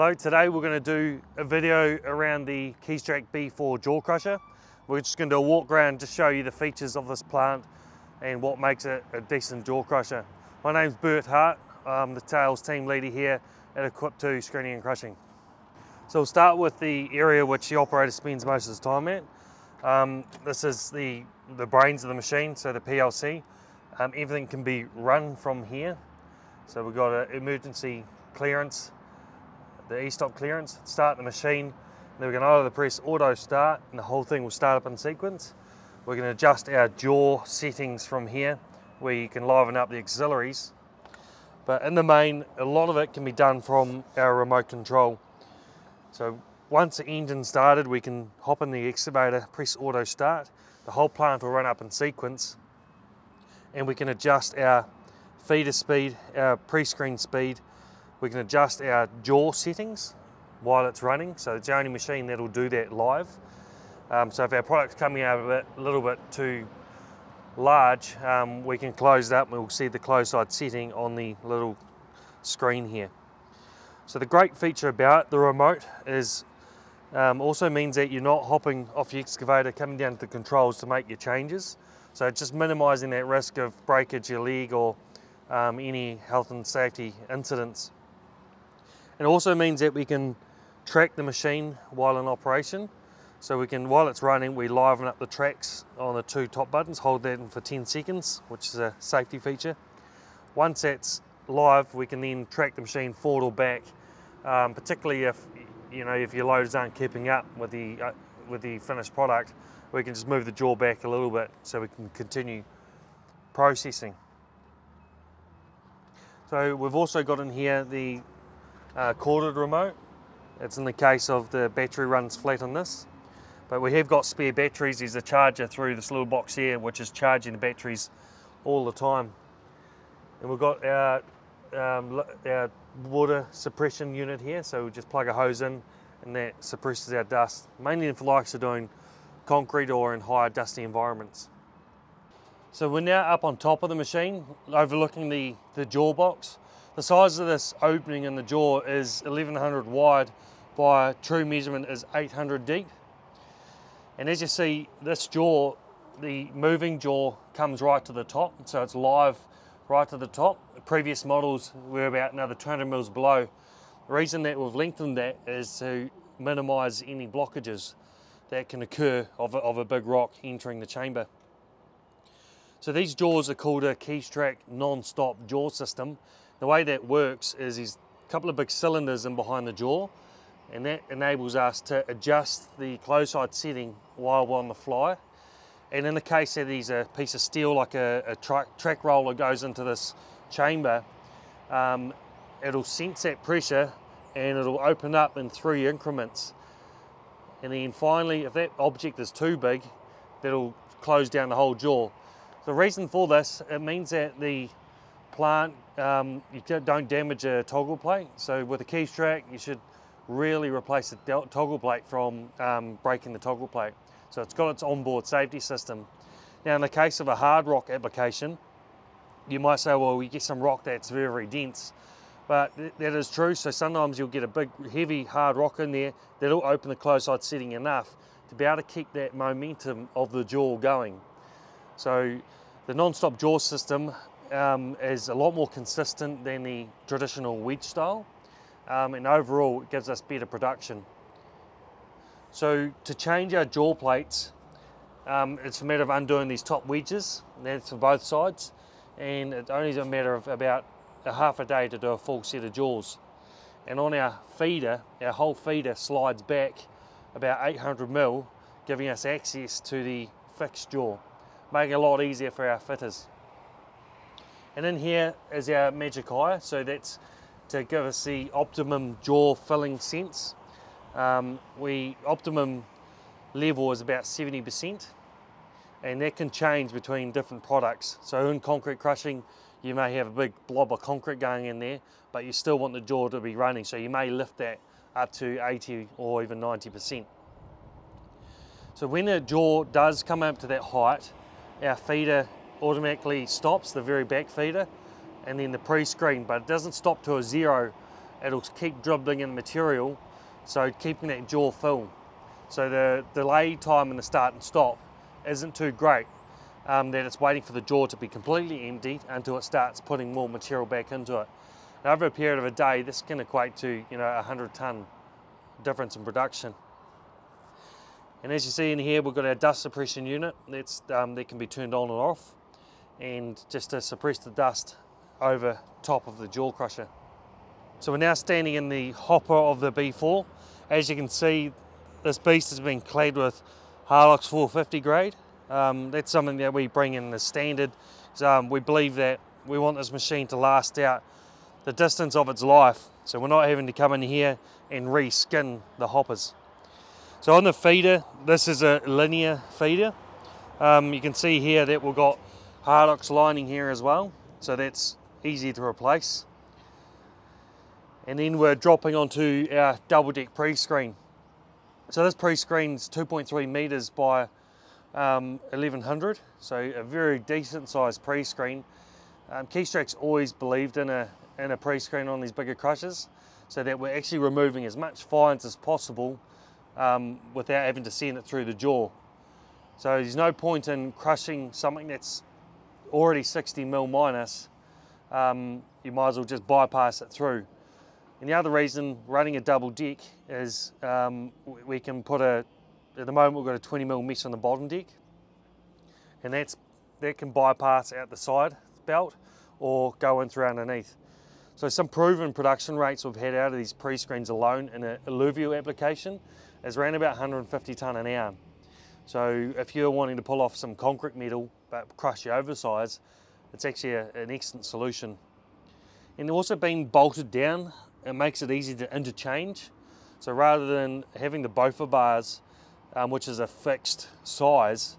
Hello, today we're going to do a video around the Keestrack B4 jaw crusher. We're just going to do a walk around to show you the features of this plant and what makes it a decent jaw crusher. My name's Bert Hart, I'm the Tails team leader here at Equip2 Screening and Crushing. So we'll start with the area which the operator spends most of his time at. Um, this is the, the brains of the machine, so the PLC. Um, everything can be run from here. So we've got an emergency clearance the e-stop clearance, start the machine, then we're going to either press auto start and the whole thing will start up in sequence. We're going to adjust our jaw settings from here where you can liven up the auxiliaries. But in the main, a lot of it can be done from our remote control. So once the engine started, we can hop in the excavator, press auto start. The whole plant will run up in sequence and we can adjust our feeder speed, our pre-screen speed, we can adjust our jaw settings while it's running, so it's the only machine that'll do that live. Um, so if our product's coming out a, bit, a little bit too large, um, we can close and we'll see the close side setting on the little screen here. So the great feature about the remote is um, also means that you're not hopping off your excavator, coming down to the controls to make your changes. So just minimizing that risk of breakage your leg or um, any health and safety incidents. It also means that we can track the machine while in operation. So we can, while it's running, we liven up the tracks on the two top buttons, hold that in for 10 seconds, which is a safety feature. Once that's live, we can then track the machine forward or back, um, particularly if, you know, if your loaders aren't keeping up with the, uh, with the finished product, we can just move the jaw back a little bit so we can continue processing. So we've also got in here the uh, corded remote. It's in the case of the battery runs flat on this. But we have got spare batteries. There's a charger through this little box here, which is charging the batteries all the time. And we've got our, um, our water suppression unit here. So we just plug a hose in and that suppresses our dust, mainly for likes of doing concrete or in higher dusty environments. So we're now up on top of the machine, overlooking the, the jaw box. The size of this opening in the jaw is 1100 wide by true measurement is 800 deep. And as you see, this jaw, the moving jaw comes right to the top, so it's live right to the top. The previous models were about another 200 mils below. The reason that we've lengthened that is to minimize any blockages that can occur of a, of a big rock entering the chamber. So these jaws are called a Keestrack non-stop jaw system the way that works is there's a couple of big cylinders in behind the jaw and that enables us to adjust the close side setting while we're on the fly. And in the case that there's a piece of steel like a, a track, track roller goes into this chamber, um, it'll sense that pressure and it'll open up in three increments. And then finally, if that object is too big, that'll close down the whole jaw. The reason for this, it means that the plant, um, you don't damage a toggle plate. So with a Keestrack, you should really replace the toggle plate from um, breaking the toggle plate. So it's got its onboard safety system. Now in the case of a hard rock application, you might say, well, we get some rock that's very, very dense. But th that is true. So sometimes you'll get a big, heavy, hard rock in there that'll open the close side setting enough to be able to keep that momentum of the jaw going. So the non-stop jaw system um, is a lot more consistent than the traditional wedge style um, and overall it gives us better production. So to change our jaw plates um, it's a matter of undoing these top wedges that's for both sides and it's only a matter of about a half a day to do a full set of jaws and on our feeder our whole feeder slides back about 800 mil giving us access to the fixed jaw making it a lot easier for our fitters. And in here is our magic eye, so that's to give us the optimum jaw filling sense. Um, we optimum level is about 70% and that can change between different products. So in concrete crushing, you may have a big blob of concrete going in there, but you still want the jaw to be running, so you may lift that up to 80 or even 90%. So when the jaw does come up to that height, our feeder automatically stops, the very back feeder, and then the pre-screen, but it doesn't stop to a zero it'll keep dribbling in material, so keeping that jaw full. So the delay time in the start and stop isn't too great. Um, that it's waiting for the jaw to be completely empty until it starts putting more material back into it. Over a period of a day, this can equate to you know a 100 ton difference in production. And as you see in here, we've got our dust suppression unit that's, um, that can be turned on and off and just to suppress the dust over top of the jaw crusher. So we're now standing in the hopper of the B4. As you can see, this beast has been clad with Hardox 450 grade. Um, that's something that we bring in as standard. So, um, we believe that we want this machine to last out the distance of its life. So we're not having to come in here and re-skin the hoppers. So on the feeder, this is a linear feeder. Um, you can see here that we've got Hardox lining here as well, so that's easy to replace. And then we're dropping onto our double deck pre-screen. So this pre-screen is 2.3 meters by um, 1100, so a very decent sized pre-screen. Um, Keestrack's always believed in a, in a pre-screen on these bigger crushers, so that we're actually removing as much fines as possible um, without having to send it through the jaw. So there's no point in crushing something that's already 60 mil minus. Um, you might as well just bypass it through. And the other reason running a double deck is um, we can put a, at the moment we've got a 20 mil mesh on the bottom deck and that's that can bypass out the side belt or go in through underneath. So some proven production rates we've had out of these pre-screens alone in an alluvial application is around about 150 tonne an hour. So if you're wanting to pull off some concrete metal but crush your oversize, it's actually a, an excellent solution. And also being bolted down, it makes it easy to interchange. So rather than having the bofa bars, um, which is a fixed size,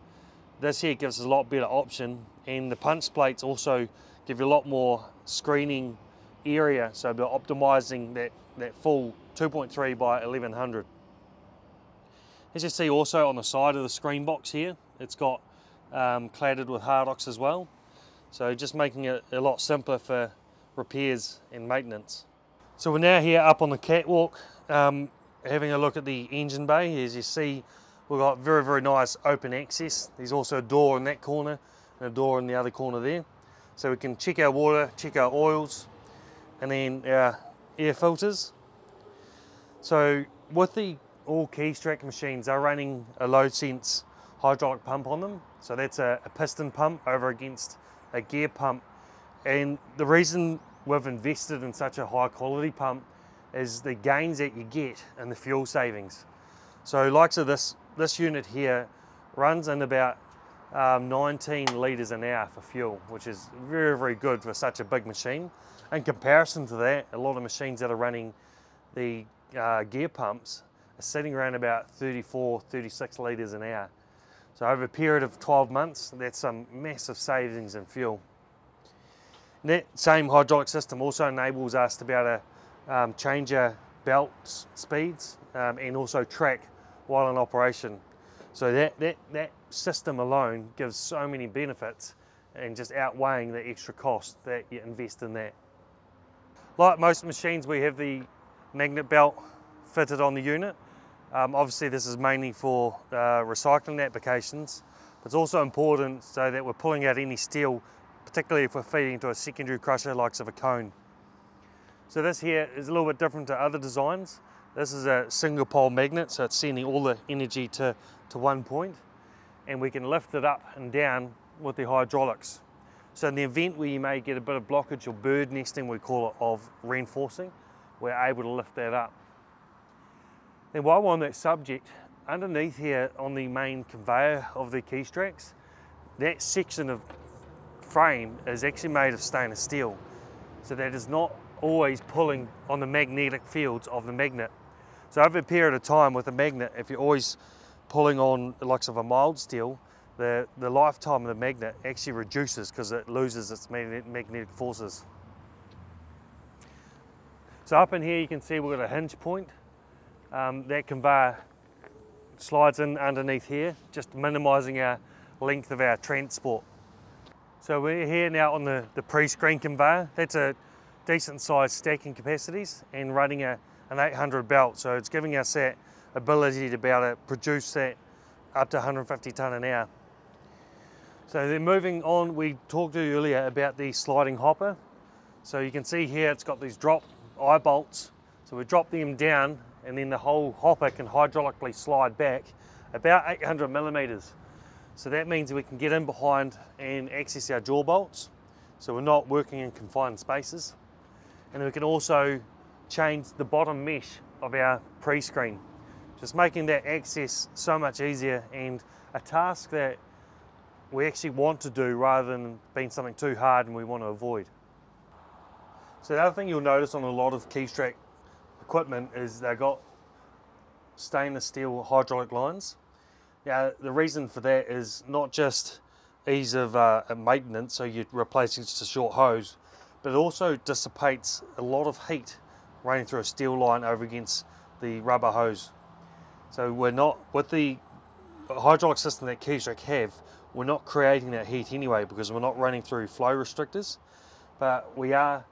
this here gives us a lot better option. And the punch plates also give you a lot more screening area. So we're optimizing that, that full 2.3 by 1100. As you see also on the side of the screen box here, it's got um, cladded with Hardox as well. So just making it a lot simpler for repairs and maintenance. So we're now here up on the catwalk, um, having a look at the engine bay. As you see, we've got very, very nice open access. There's also a door in that corner and a door in the other corner there. So we can check our water, check our oils, and then our air filters. So with the all Keestrack machines they're running a low sense hydraulic pump on them. So that's a, a, piston pump over against a gear pump. And the reason we've invested in such a high quality pump is the gains that you get in the fuel savings. So likes of this, this unit here runs in about um, 19 litres an hour for fuel, which is very, very good for such a big machine. In comparison to that, a lot of machines that are running the uh, gear pumps are sitting around about 34, 36 litres an hour. So over a period of 12 months, that's some massive savings in fuel. And that same hydraulic system also enables us to be able to um, change our belt speeds um, and also track while in operation. So that, that, that system alone gives so many benefits and just outweighing the extra cost that you invest in that. Like most machines, we have the magnet belt fitted on the unit um, obviously this is mainly for uh, recycling applications, but it's also important so that we're pulling out any steel, particularly if we're feeding to a secondary crusher like of a cone. So this here is a little bit different to other designs. This is a single pole magnet, so it's sending all the energy to, to one point, and we can lift it up and down with the hydraulics. So in the event where you may get a bit of blockage or bird nesting, we call it, of reinforcing, we're able to lift that up. Then while we're on that subject, underneath here on the main conveyor of the Keestracks, that section of frame is actually made of stainless steel. So that is not always pulling on the magnetic fields of the magnet. So over a period of time with a magnet, if you're always pulling on the likes of a mild steel, the, the lifetime of the magnet actually reduces because it loses its magnetic forces. So up in here you can see we've got a hinge point um, that conveyor slides in underneath here, just minimising our length of our transport. So we're here now on the, the pre-screen conveyor. That's a decent sized stacking capacities and running a, an 800 belt. So it's giving us that ability to be able to produce that up to 150 tonne an hour. So then moving on, we talked earlier about the sliding hopper. So you can see here it's got these drop eye bolts. So we drop them down and then the whole hopper can hydraulically slide back about 800 millimeters. So that means we can get in behind and access our jaw bolts. So we're not working in confined spaces. And we can also change the bottom mesh of our pre-screen, just making that access so much easier and a task that we actually want to do rather than being something too hard and we want to avoid. So the other thing you'll notice on a lot of Keestrack equipment is they've got stainless steel hydraulic lines. Now the reason for that is not just ease of uh, maintenance, so you're replacing just a short hose, but it also dissipates a lot of heat running through a steel line over against the rubber hose. So we're not, with the hydraulic system that Keestrack have, we're not creating that heat anyway because we're not running through flow restrictors, but we are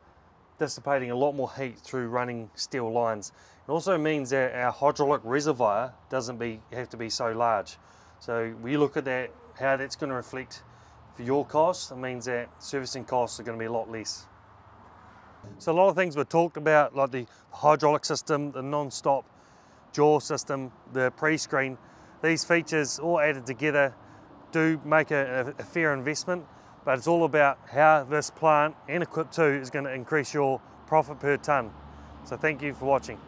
dissipating a lot more heat through running steel lines. It also means that our hydraulic reservoir doesn't be, have to be so large. So we look at that, how that's going to reflect for your costs, it means that servicing costs are going to be a lot less. So a lot of things were talked about, like the hydraulic system, the non-stop jaw system, the pre-screen. These features all added together do make a, a, fair investment, but it's all about how this plant and Equip 2 is going to increase your profit per tonne. So thank you for watching.